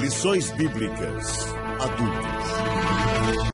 Lições Bíblicas Adultas.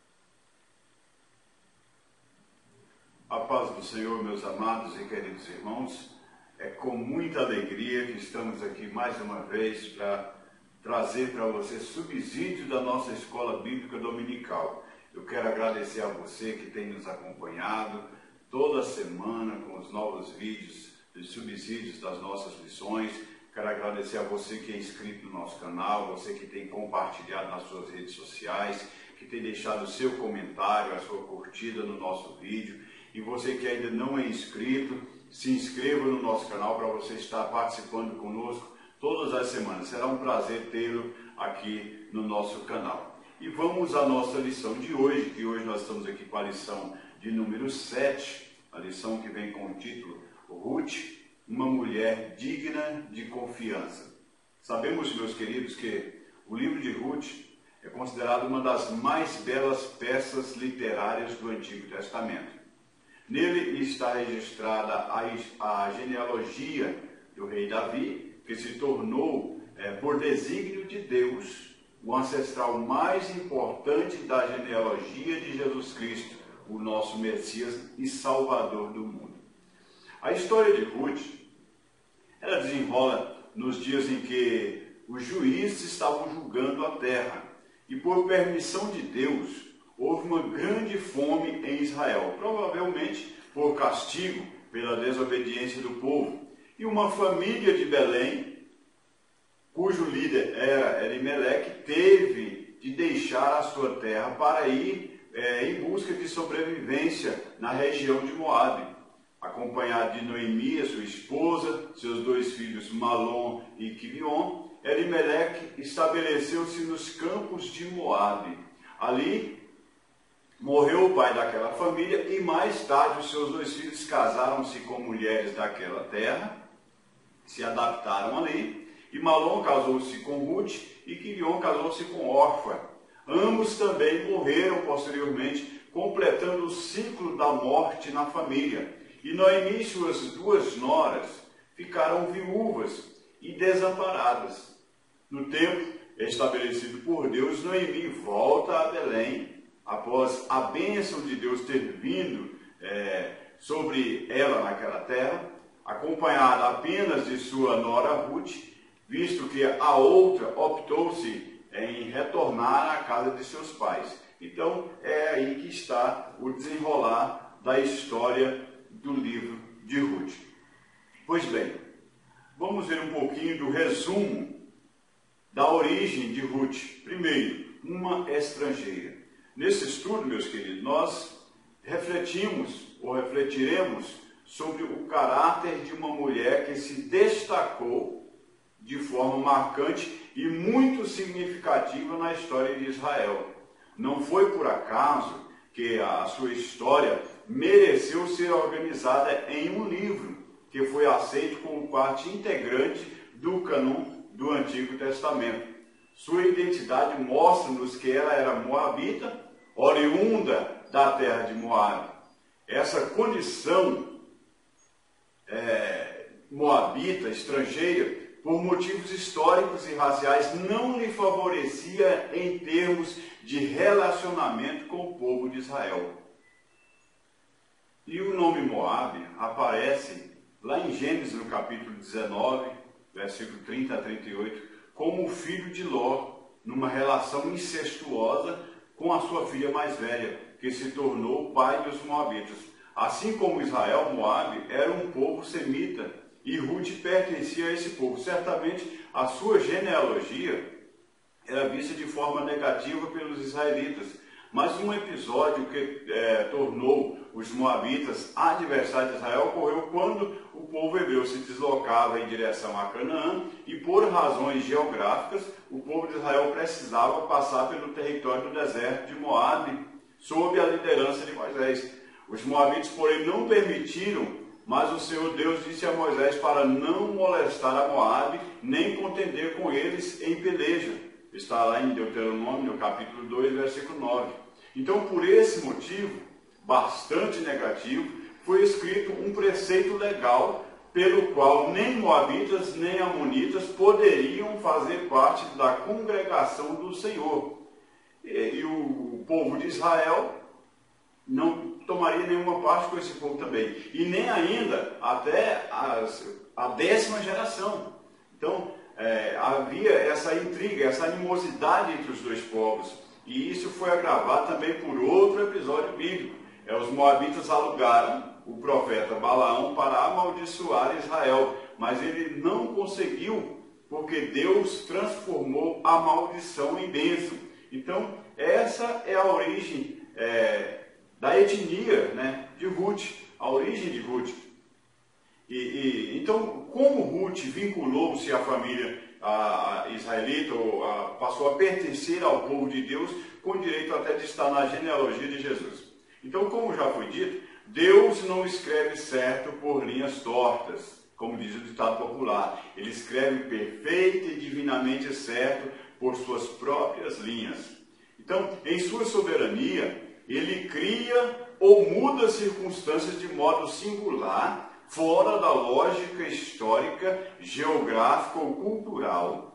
A paz do Senhor, meus amados e queridos irmãos, é com muita alegria que estamos aqui mais uma vez para trazer para você subsídio da nossa escola bíblica dominical. Eu quero agradecer a você que tem nos acompanhado toda semana com os novos vídeos de subsídios das nossas lições. Quero agradecer a você que é inscrito no nosso canal, você que tem compartilhado nas suas redes sociais, que tem deixado o seu comentário, a sua curtida no nosso vídeo. E você que ainda não é inscrito, se inscreva no nosso canal para você estar participando conosco todas as semanas. Será um prazer tê-lo aqui no nosso canal. E vamos à nossa lição de hoje, que hoje nós estamos aqui com a lição de número 7, a lição que vem com o título Ruth, uma mulher digna de confiança. Sabemos, meus queridos, que o livro de Ruth é considerado uma das mais belas peças literárias do Antigo Testamento. Nele está registrada a, genealogia do rei Davi, que se tornou, é, por desígnio de Deus, o ancestral mais importante da genealogia de Jesus Cristo, o nosso Messias e Salvador do mundo. A história de Ruth, ela desenrola nos dias em que os juízes estavam julgando a terra e por permissão de Deus houve uma grande fome em Israel, provavelmente por castigo pela desobediência do povo. E uma família de Belém, cujo líder era Elimeleque, teve de deixar a sua terra para ir é, em busca de sobrevivência na região de Moabe acompanhado de Noemi, sua esposa, seus dois filhos Malom e Quilion, Elimeleque estabeleceu-se nos campos de Moabe. Ali morreu o pai daquela família e mais tarde os seus dois filhos casaram-se com mulheres daquela terra, se adaptaram ali, e Malom casou-se com Ruth e Quilion casou-se com Orfa. Ambos também morreram posteriormente, completando o ciclo da morte na família. E Noemi e suas duas noras ficaram viúvas e desamparadas. No tempo estabelecido por Deus, Noemi volta a Belém, após a bênção de Deus ter vindo é, sobre ela naquela terra, acompanhada apenas de sua nora Ruth, visto que a outra optou-se em retornar à casa de seus pais. Então é aí que está o desenrolar da história do livro de Ruth. Pois bem, vamos ver um pouquinho do resumo da origem de Ruth. Primeiro, uma estrangeira. Nesse estudo, meus queridos, nós refletimos ou refletiremos sobre o caráter de uma mulher que se destacou de forma marcante e muito significativa na história de Israel. Não foi por acaso que a sua história mereceu ser organizada em um livro que foi aceito como parte integrante do canon do Antigo Testamento. Sua identidade mostra-nos que ela era moabita, oriunda da terra de Moab. Essa condição é, moabita, estrangeira, por motivos históricos e raciais, não lhe favorecia em termos de relacionamento com o povo de Israel. E o nome Moab aparece lá em Gênesis, no capítulo 19, versículo 30 a 38, como o filho de Ló, numa relação incestuosa com a sua filha mais velha, que se tornou pai dos Moabitas. Assim como Israel, Moab era um povo semita e Ruth pertencia a esse povo. Certamente a sua genealogia era vista de forma negativa pelos israelitas, mas um episódio que é, tornou os moabitas adversários de Israel ocorreu quando o povo hebreu se deslocava em direção a Canaã e por razões geográficas o povo de Israel precisava passar pelo território do deserto de Moabe sob a liderança de Moisés. Os moabitas, porém, não permitiram, mas o Senhor Deus disse a Moisés para não molestar a Moabe, nem contender com eles em peleja. Está lá em Deuteronômio, capítulo 2, versículo 9. Então, por esse motivo, bastante negativo, foi escrito um preceito legal pelo qual nem Moabitas nem Amonitas poderiam fazer parte da congregação do Senhor. E, e o povo de Israel não tomaria nenhuma parte com esse povo também. E nem ainda até as, a décima geração. Então, é, havia essa intriga, essa animosidade entre os dois povos. E isso foi agravado também por outro episódio bíblico. É, os moabitas alugaram o profeta Balaão para amaldiçoar Israel, mas ele não conseguiu, porque Deus transformou a maldição em bênção. Então, essa é a origem é, da etnia né, de Ruth, a origem de Ruth. E, e, então, como Ruth vinculou-se à família a, a israelita, ou a, passou a pertencer ao povo de Deus, com direito até de estar na genealogia de Jesus. Então, como já foi dito, Deus não escreve certo por linhas tortas, como diz o ditado popular. Ele escreve perfeito e divinamente certo por suas próprias linhas. Então, em sua soberania, ele cria ou muda circunstâncias de modo singular, fora da lógica histórica, geográfica ou cultural.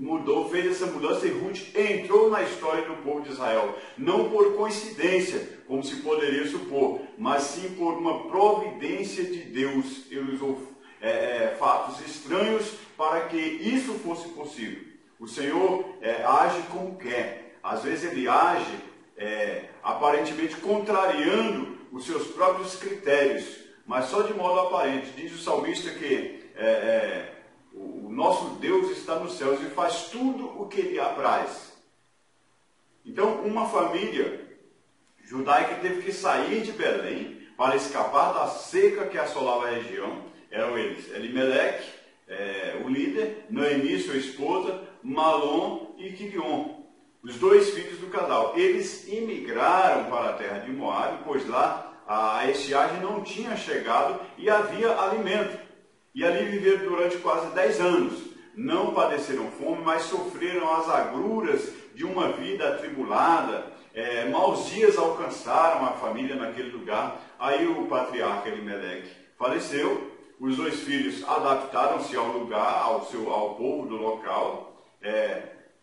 Mudou, fez essa mudança e Ruth entrou na história do povo de Israel. Não por coincidência, como se poderia supor, mas sim por uma providência de Deus. Ele usou é, é, fatos estranhos para que isso fosse possível. O Senhor é, age como quer. Às vezes ele age é, aparentemente contrariando os seus próprios critérios, mas só de modo aparente. Diz o salmista que é, é, o nosso Deus está nos céus e faz tudo o que ele apraz. Então, uma família judaica teve que sair de Belém para escapar da seca que assolava a região. Eram eles Elimelech, é, o líder, Noemi, sua esposa, Malom e Quilion, os dois filhos do casal. Eles imigraram para a terra de Moab, pois lá a estiagem não tinha chegado e havia alimento. E ali viveram durante quase 10 anos. Não padeceram fome, mas sofreram as agruras de uma vida atribulada. É, maus dias alcançaram a família naquele lugar. Aí o patriarca Elimelech faleceu. Os dois filhos adaptaram-se ao lugar, ao, seu, ao povo do local. É,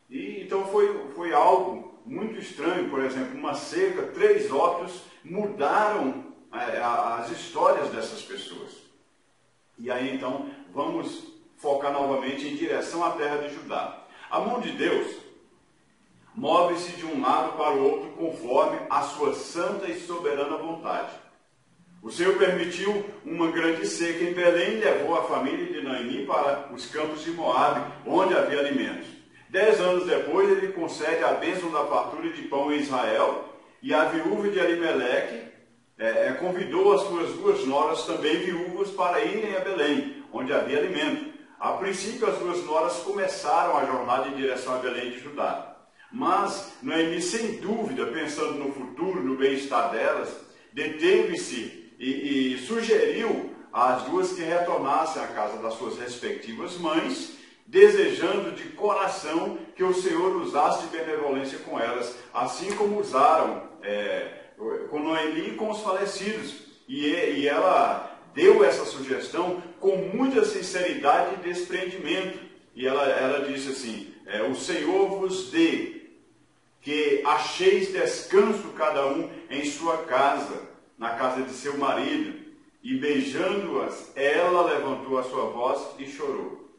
e então foi, foi algo muito estranho, por exemplo, uma seca, três óbitos mudaram é, as histórias dessas pessoas. E aí então vamos focar novamente em direção à terra de Judá. A mão de Deus move-se de um lado para o outro conforme a sua santa e soberana vontade. O Senhor permitiu uma grande seca em Belém e levou a família de Naini para os campos de Moabe, onde havia alimentos. Dez anos depois, ele concede a bênção da fartura de pão em Israel, e a viúva de Alimeleque é, é, convidou as suas duas noras, também viúvas, para irem a Belém, onde havia alimento. A princípio, as duas noras começaram a jornada em direção a Belém de Judá. Mas Noemi, sem dúvida, pensando no futuro, no bem-estar delas, deteve-se e, e sugeriu às duas que retornassem à casa das suas respectivas mães desejando de coração que o Senhor usasse de benevolência com elas, assim como usaram é, com Noemi e com os falecidos. E, e ela deu essa sugestão com muita sinceridade e desprendimento. E ela, ela disse assim: é, O Senhor vos dê que acheis descanso cada um em sua casa, na casa de seu marido. E beijando-as, ela levantou a sua voz e chorou.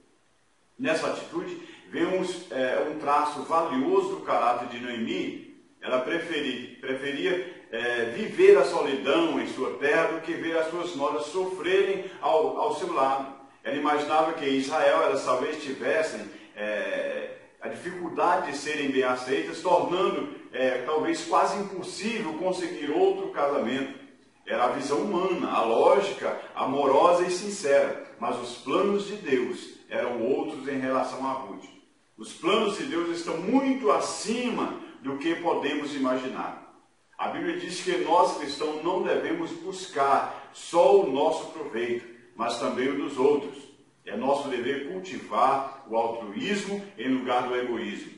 Nessa atitude, vemos é, um traço valioso do caráter de Noemi. Ela preferia, preferia é, viver a solidão em sua terra do que ver as suas noras sofrerem ao, ao seu lado. Ela imaginava que em Israel elas talvez tivessem é, a dificuldade de serem bem aceitas, tornando é, talvez quase impossível conseguir outro casamento. Era a visão humana, a lógica amorosa e sincera, mas os planos de Deus eram outros em relação a Ruth. Os planos de Deus estão muito acima do que podemos imaginar. A Bíblia diz que nós cristãos não devemos buscar só o nosso proveito, mas também o dos outros. É nosso dever cultivar o altruísmo em lugar do egoísmo.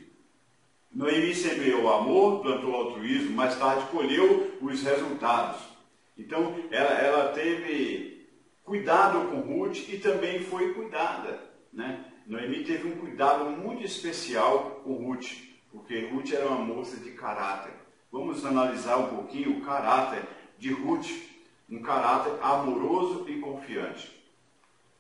Noemi semeou amor, plantou o altruísmo, mais tarde colheu os resultados. Então, ela, ela teve cuidado com Ruth e também foi cuidada. Né? Noemi teve um cuidado muito especial com Ruth, porque Ruth era uma moça de caráter. Vamos analisar um pouquinho o caráter de Ruth, um caráter amoroso e confiante.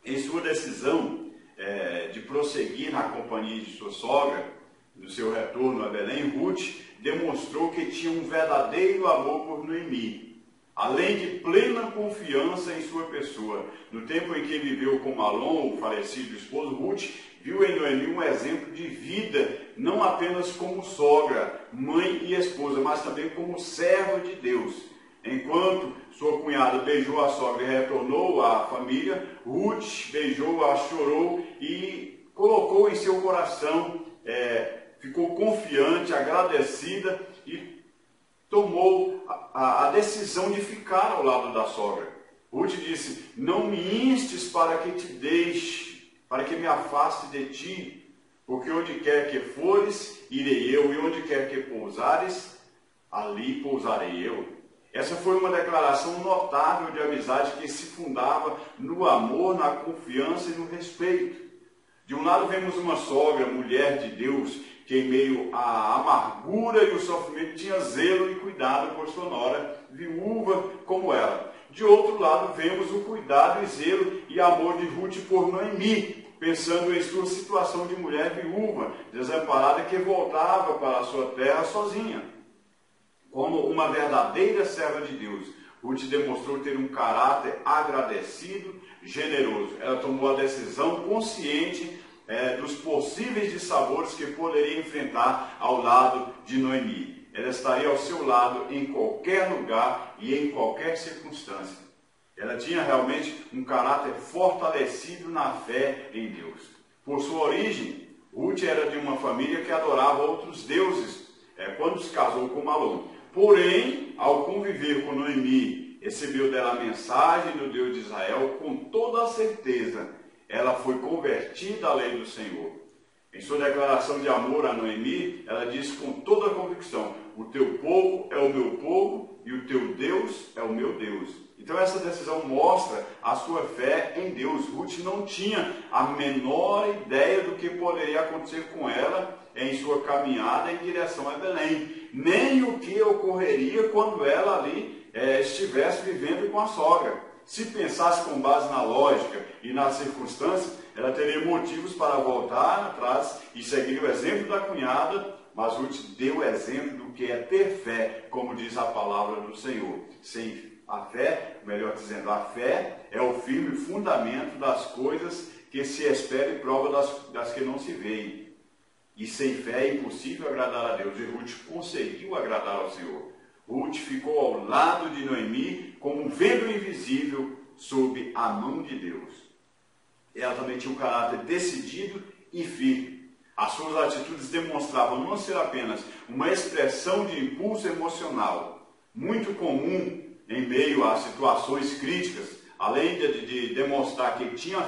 Em sua decisão é, de prosseguir na companhia de sua sogra, no seu retorno a Belém, Ruth demonstrou que tinha um verdadeiro amor por Noemi, além de plena confiança em sua pessoa. No tempo em que viveu com Malom, o falecido esposo, Ruth viu em Noemi um exemplo de vida, não apenas como sogra, mãe e esposa, mas também como serva de Deus. Enquanto sua cunhada beijou a sogra e retornou à família, Ruth beijou-a, chorou e colocou em seu coração é, ficou confiante, agradecida e tomou a, a, decisão de ficar ao lado da sogra. Ruth disse: Não me instes para que te deixe, para que me afaste de ti, porque onde quer que fores, irei eu, e onde quer que pousares, ali pousarei eu. Essa foi uma declaração notável de amizade que se fundava no amor, na confiança e no respeito. De um lado vemos uma sogra, mulher de Deus, que em meio à amargura e o sofrimento tinha zelo e cuidado por sua nora, viúva como ela. De outro lado, vemos o cuidado e zelo e amor de Ruth por Noemi, pensando em sua situação de mulher viúva, desamparada, que voltava para a sua terra sozinha. Como uma verdadeira serva de Deus, Ruth demonstrou ter um caráter agradecido, generoso. Ela tomou a decisão consciente é, dos possíveis dissabores que poderia enfrentar ao lado de Noemi. Ela estaria ao seu lado em qualquer lugar e em qualquer circunstância. Ela tinha realmente um caráter fortalecido na fé em Deus. Por sua origem, Ruth era de uma família que adorava outros deuses é, quando se casou com Malom. Porém, ao conviver com Noemi, recebeu dela a mensagem do Deus de Israel com toda a certeza ela foi convertida à lei do Senhor. Em sua declaração de amor a Noemi, ela diz com toda a convicção: O teu povo é o meu povo e o teu Deus é o meu Deus. Então, essa decisão mostra a sua fé em Deus. Ruth não tinha a menor ideia do que poderia acontecer com ela em sua caminhada em direção a Belém, nem o que ocorreria quando ela ali é, estivesse vivendo com a sogra. Se pensasse com base na lógica e nas circunstâncias, ela teria motivos para voltar atrás e seguir o exemplo da cunhada, mas Ruth deu exemplo que é ter fé, como diz a palavra do Senhor. Sem a fé, melhor dizendo, a fé é o firme fundamento das coisas que se espera e prova das, das que não se veem. E sem fé é impossível agradar a Deus. E Ruth conseguiu agradar ao Senhor. Ruth ficou ao lado de Noemi como um vento invisível sob a mão de Deus. Ela também tinha um caráter decidido e firme. As suas atitudes demonstravam não ser apenas uma expressão de impulso emocional, muito comum em meio a situações críticas, além de, de demonstrar que tinha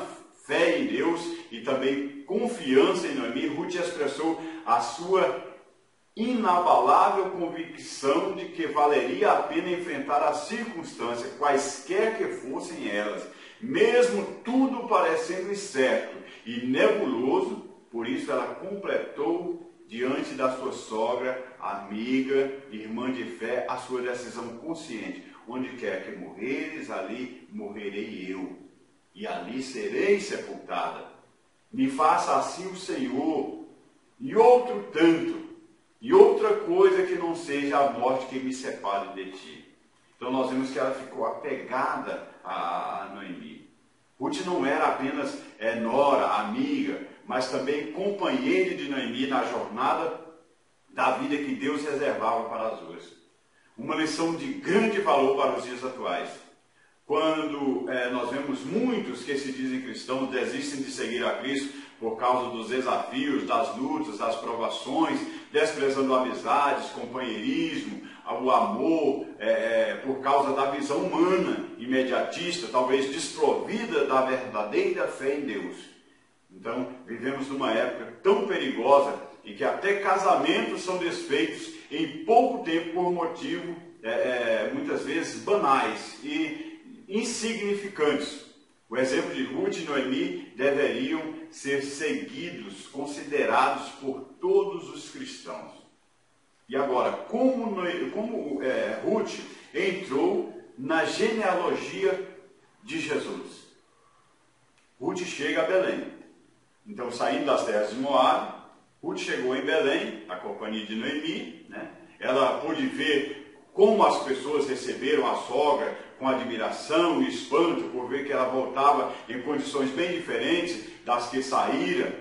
fé em Deus e também confiança em Noemi, Ruth expressou a sua inabalável convicção de que valeria a pena enfrentar as circunstâncias, quaisquer que fossem elas, mesmo tudo parecendo incerto e nebuloso, por isso ela completou diante da sua sogra, amiga, irmã de fé, a sua decisão consciente. Onde quer que morreres, ali morrerei eu, e ali serei sepultada. Me faça assim o Senhor, e outro tanto, e outra coisa que não seja a morte que me separe de ti. Então nós vemos que ela ficou apegada a, Noemi. Ruth não era apenas é, nora, amiga, mas também companheira de Noemi na jornada da vida que Deus reservava para as duas. Uma lição de grande valor para os dias atuais. Quando é, nós vemos muitos que se dizem cristãos desistem de seguir a Cristo por causa dos desafios, das lutas, das provações, desprezando amizades, companheirismo, o amor, é, é, por causa da visão humana, imediatista, talvez desprovida da verdadeira fé em Deus. Então, vivemos numa época tão perigosa em que até casamentos são desfeitos em pouco tempo por motivo, é, é muitas vezes, banais e insignificantes O exemplo de Ruth e Noemi deveriam ser seguidos, considerados por todos os cristãos. E agora, como, como é, Ruth entrou na genealogia de Jesus? Ruth chega a Belém. Então, saindo das terras de Moab, Ruth chegou em Belém, na companhia de Noemi. Né? Ela pôde ver como as pessoas receberam a sogra com admiração e espanto por ver que ela voltava em condições bem diferentes das que saíra.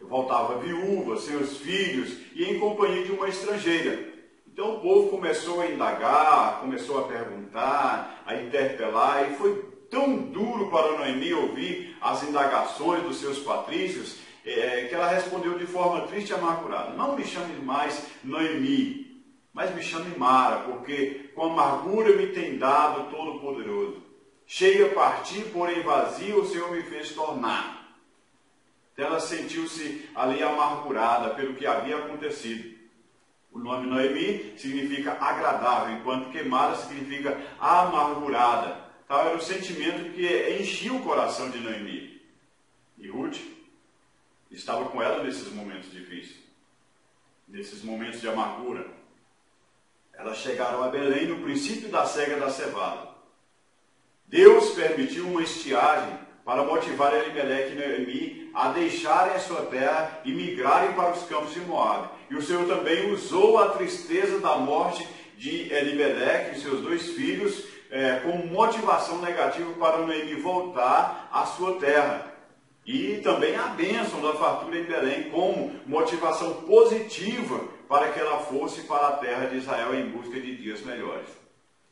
Voltava viúva, seus filhos e em companhia de uma estrangeira. Então o povo começou a indagar, começou a perguntar, a interpelar, e foi tão duro para Noemi ouvir as indagações dos seus patrícios, é, que ela respondeu de forma triste e amargurada: Não me chame mais Noemi, mas me chame Mara, porque com amargura me tem dado Todo-Poderoso. Cheia parti, porém vazia, o Senhor me fez tornar. Então ela sentiu-se ali amargurada pelo que havia acontecido. O nome Noemi significa agradável, enquanto que Mara significa amargurada. Tal era o sentimento que enchia o coração de Noemi. E Ruth estava com ela nesses momentos difíceis, nesses momentos de amargura. Elas chegaram a Belém no princípio da cega da cevada. Deus permitiu uma estiagem para motivar Elimelec e Noemi a deixarem a sua terra e migrarem para os campos de Moab. E o Senhor também usou a tristeza da morte de Elimelec e seus dois filhos é, como motivação negativa para Noemi voltar à sua terra. E também a bênção da fartura em Belém como motivação positiva para que ela fosse para a terra de Israel em busca de dias melhores.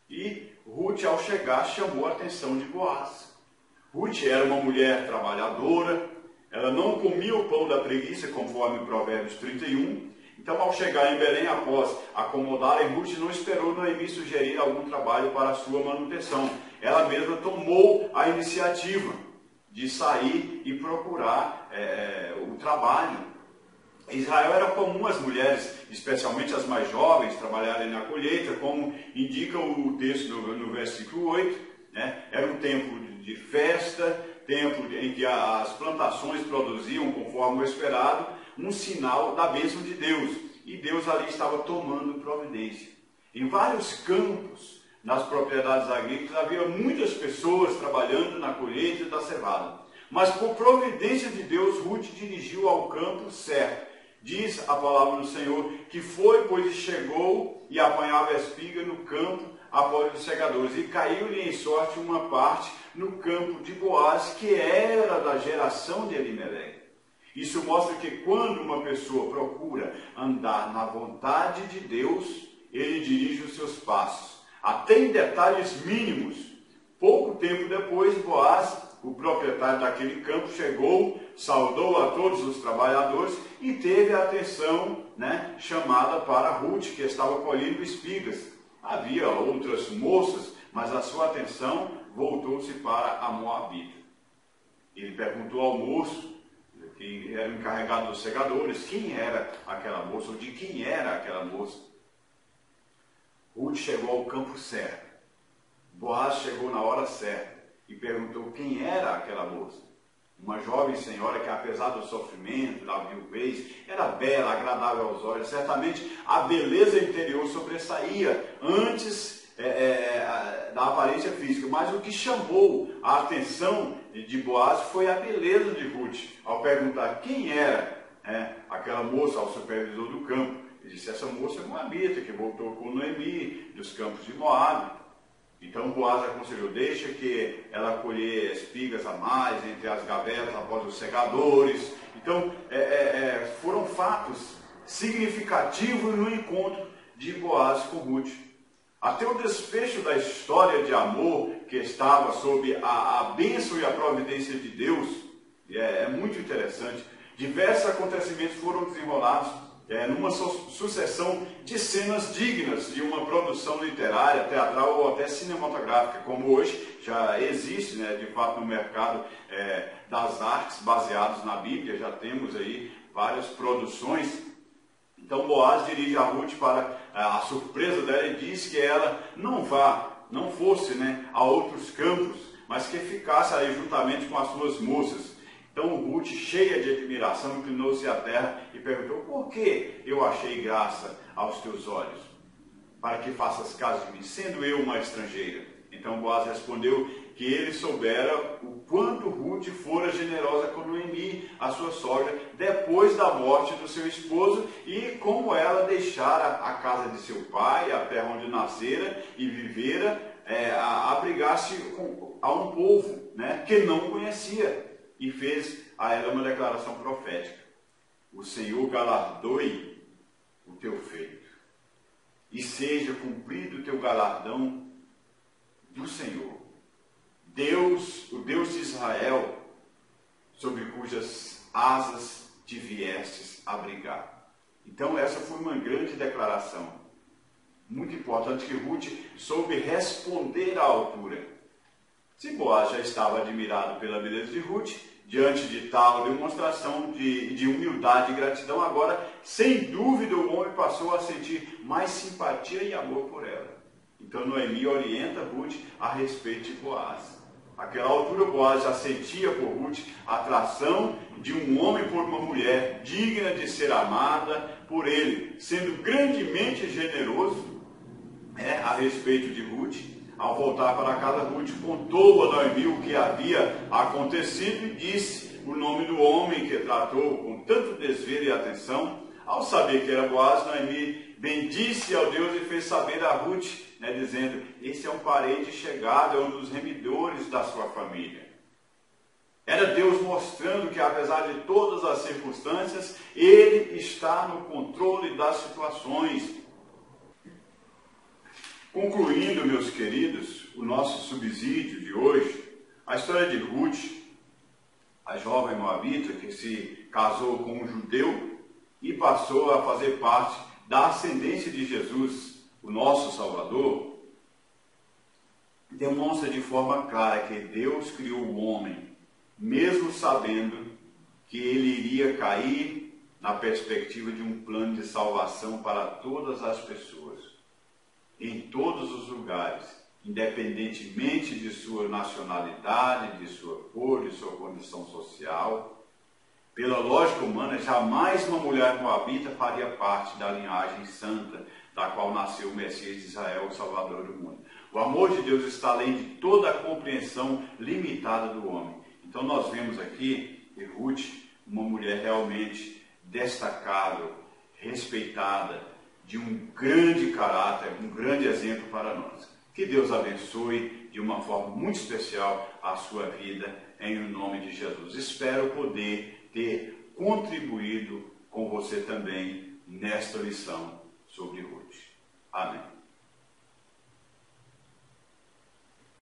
E Ruth, ao chegar, chamou a atenção de Boaz. Ruth era uma mulher trabalhadora, ela não comia o pão da preguiça, conforme Provérbios 31. Então, ao chegar em Belém, após acomodar em Ruth não esperou Noemi sugerir algum trabalho para a sua manutenção. Ela mesma tomou a iniciativa de sair e procurar é, o trabalho. Em Israel era comum as mulheres, especialmente as mais jovens, trabalharem na colheita, como indica o texto no, no versículo 8. Né? Era um tempo de festa, tempo em que as plantações produziam, conforme o esperado, um sinal da bênção de Deus. E Deus ali estava tomando providência. Em vários campos, nas propriedades agrícolas, havia muitas pessoas trabalhando na colheita da cevada. Mas por providência de Deus, Ruth dirigiu ao campo certo. Diz a palavra do Senhor que foi, pois chegou e apanhava a espiga no campo após os segadores. E caiu-lhe em sorte uma parte no campo de Boaz, que era da geração de Elimelech. Isso mostra que quando uma pessoa procura andar na vontade de Deus, ele dirige os seus passos até em detalhes mínimos. Pouco tempo depois, Boaz, o proprietário daquele campo, chegou, saudou a todos os trabalhadores e teve a atenção né, chamada para Ruth, que estava colhendo espigas. Havia outras moças, mas a sua atenção voltou-se para a Moabita. Ele perguntou ao moço, que era encarregado dos segadores, quem era aquela moça, ou de quem era aquela moça. Ruth chegou ao campo certo. Boaz chegou na hora certa e perguntou quem era aquela moça. Uma jovem senhora que, apesar do sofrimento, da viuvez, era bela, agradável aos olhos. Certamente a beleza interior sobressaía antes é, é, da aparência física. Mas o que chamou a atenção de Boaz foi a beleza de Ruth, ao perguntar quem era é, aquela moça ao supervisor do campo. Ele disse, essa moça é Moabita, que voltou com Noemi, dos campos de Moab. Então Boaz aconselhou, deixa que ela colher espigas a mais entre as gavetas após os segadores. Então é, é, é, foram fatos significativos no encontro de Boaz com Ruth. Até o desfecho da história de amor que estava sob a, a bênção e a providência de Deus, é, é muito interessante. Diversos acontecimentos foram desenrolados é, numa sucessão de cenas dignas de uma produção literária, teatral ou até cinematográfica, como hoje já existe, né, de fato, no mercado é, das artes baseados na Bíblia, já temos aí várias produções. Então Boaz dirige a Ruth para a surpresa dela e diz que ela não vá, não fosse né, a outros campos mas que ficasse aí juntamente com as suas moças. Então Ruth, cheia de admiração, inclinou-se à terra e perguntou: Por que eu achei graça aos teus olhos? Para que faças caso de mim, sendo eu uma estrangeira. Então Boaz respondeu que ele soubera o quanto Ruth fora generosa com Noemi, a sua sogra, depois da morte do seu esposo, e como ela deixara a casa de seu pai, a terra onde nascera e vivera, é, abrigar-se a um povo né, que não conhecia, e fez a ela uma declaração profética. O Senhor galardoe o teu feito, e seja cumprido o teu galardão do Senhor Deus, o Deus de Israel, sobre cujas asas te viestes abrigar. Então, essa foi uma grande declaração. Muito importante que Ruth soube responder à altura. Boaz já estava admirado pela beleza de Ruth, diante de tal demonstração de, de humildade e gratidão, agora, sem dúvida, o homem passou a sentir mais simpatia e amor por ela. Então, Noemi orienta Ruth a respeito de Boaz. Aquela altura, Boaz já sentia por Ruth a atração de um homem por uma mulher digna de ser amada por ele, sendo grandemente generoso é, a respeito de Ruth. Ao voltar para casa, Ruth contou a Noemi o que havia acontecido e disse o nome do homem que tratou com tanto desvelo e atenção. Ao saber que era Boaz, Noemi bendisse ao Deus e fez saber a Ruth né, dizendo: esse é um parente chegado, é um dos remidores da sua família. Era Deus mostrando que, apesar de todas as circunstâncias, Ele está no controle das situações. Concluindo, meus queridos, o nosso subsídio de hoje, a história de Ruth, a jovem moabita que se casou com um judeu e passou a fazer parte da ascendência de Jesus o nosso Salvador, demonstra de forma clara que Deus criou o homem, mesmo sabendo que ele iria cair na perspectiva de um plano de salvação para todas as pessoas, em todos os lugares, independentemente de sua nacionalidade, de sua cor, de sua condição social. Pela lógica humana, jamais uma mulher coabita faria parte da linhagem santa da qual nasceu o Messias de Israel, o Salvador do mundo. O amor de Deus está além de toda a compreensão limitada do homem. Então nós vemos aqui Ruth uma mulher realmente destacável, respeitada, de um grande caráter, um grande exemplo para nós. Que Deus abençoe de uma forma muito especial a sua vida, em nome de Jesus. Espero poder ter contribuído com você também nesta lição sobre Ruth. Amém.